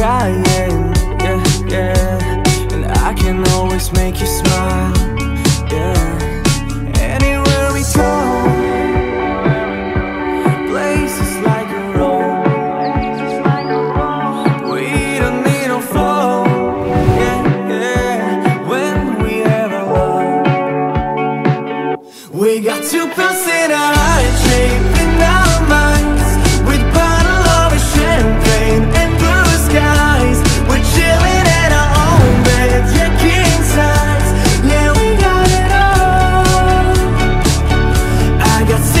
Crying, yeah, yeah. And I can always make you smile, yeah. Anywhere we go Places like a road. We don't need no phone, yeah, yeah. When we have our love We got two pills in our eye, que